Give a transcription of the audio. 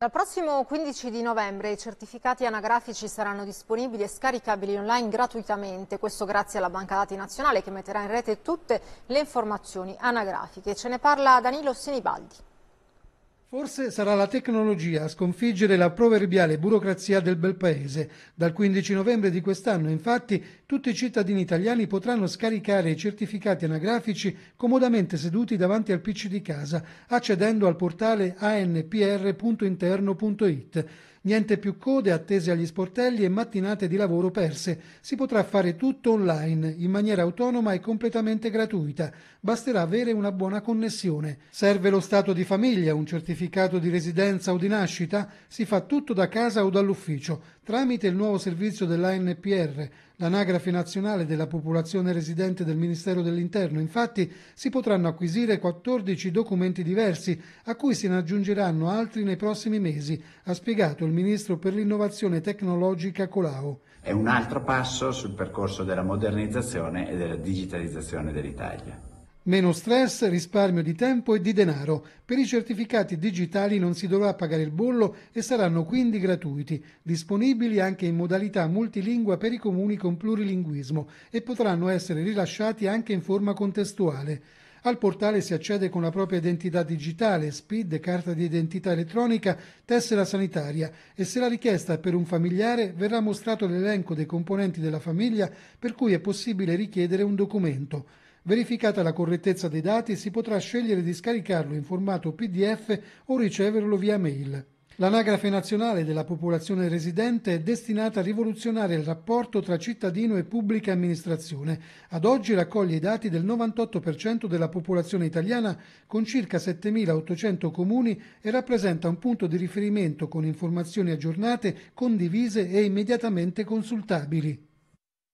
Dal prossimo 15 di novembre i certificati anagrafici saranno disponibili e scaricabili online gratuitamente, questo grazie alla Banca Dati Nazionale che metterà in rete tutte le informazioni anagrafiche. Ce ne parla Danilo Senibaldi. Forse sarà la tecnologia a sconfiggere la proverbiale burocrazia del bel paese. Dal 15 novembre di quest'anno, infatti, tutti i cittadini italiani potranno scaricare i certificati anagrafici comodamente seduti davanti al PC di casa, accedendo al portale anpr.interno.it. Niente più code attese agli sportelli e mattinate di lavoro perse. Si potrà fare tutto online, in maniera autonoma e completamente gratuita. Basterà avere una buona connessione. Serve lo stato di famiglia, un certificato di residenza o di nascita? Si fa tutto da casa o dall'ufficio, tramite il nuovo servizio dell'ANPR, l'anagrafe nazionale della popolazione residente del Ministero dell'Interno. Infatti si potranno acquisire 14 documenti diversi, a cui se ne aggiungeranno altri nei prossimi mesi, ha spiegato il Ministro per l'Innovazione Tecnologica Colau. È un altro passo sul percorso della modernizzazione e della digitalizzazione dell'Italia. Meno stress, risparmio di tempo e di denaro. Per i certificati digitali non si dovrà pagare il bollo e saranno quindi gratuiti, disponibili anche in modalità multilingua per i comuni con plurilinguismo e potranno essere rilasciati anche in forma contestuale. Al portale si accede con la propria identità digitale, SPID, carta di identità elettronica, tessera sanitaria e se la richiesta è per un familiare verrà mostrato l'elenco dei componenti della famiglia per cui è possibile richiedere un documento. Verificata la correttezza dei dati si potrà scegliere di scaricarlo in formato PDF o riceverlo via mail. L'anagrafe nazionale della popolazione residente è destinata a rivoluzionare il rapporto tra cittadino e pubblica amministrazione. Ad oggi raccoglie i dati del 98% della popolazione italiana con circa 7.800 comuni e rappresenta un punto di riferimento con informazioni aggiornate, condivise e immediatamente consultabili.